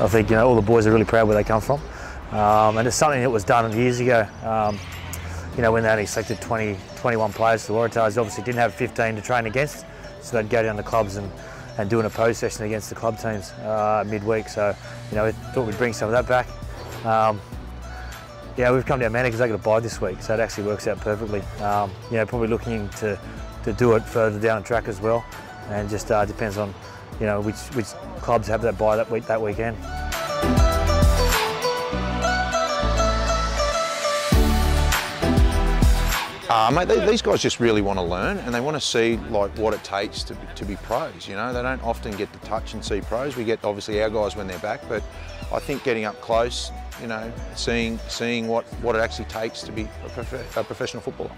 I think you know all the boys are really proud where they come from, um, and it's something that was done years ago. Um, you know when they only selected 20, 21 players to the Waratahs, obviously didn't have 15 to train against, so they'd go down to clubs and and doing opposed session against the club teams uh, midweek. So you know we thought we'd bring some of that back. Um, yeah, we've come down Manly because they got a bye this week, so it actually works out perfectly. Um, you know, probably looking to, to do it further down the track as well, and just uh, depends on, you know, which which clubs have that bye that week that weekend. Uh, mate, they, these guys just really want to learn and they want to see like what it takes to, to be pros. You know, they don't often get to touch and see pros. We get obviously our guys when they're back, but I think getting up close, you know, seeing seeing what what it actually takes to be a, prof a professional footballer.